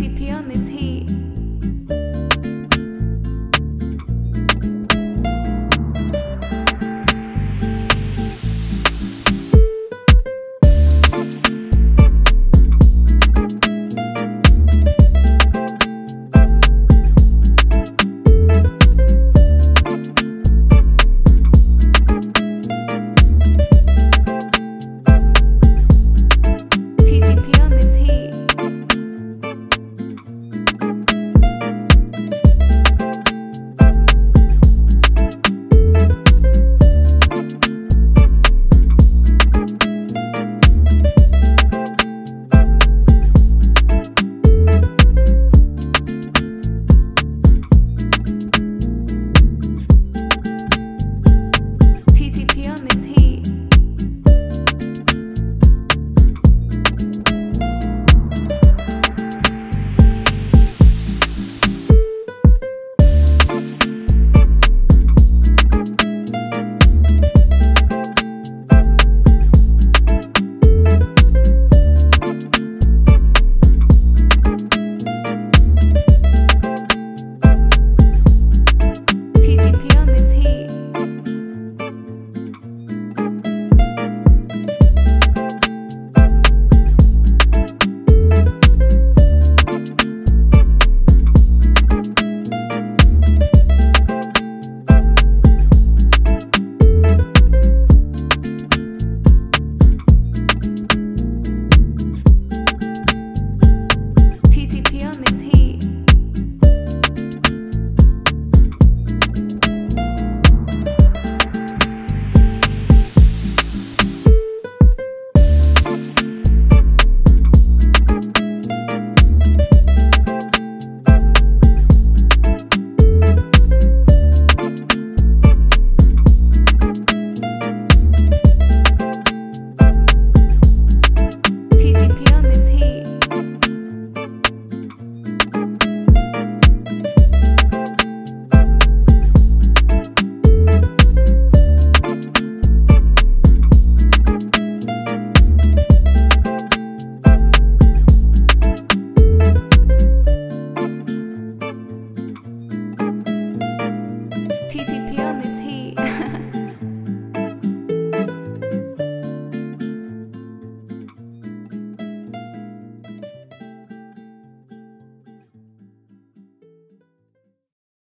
TP on this heat.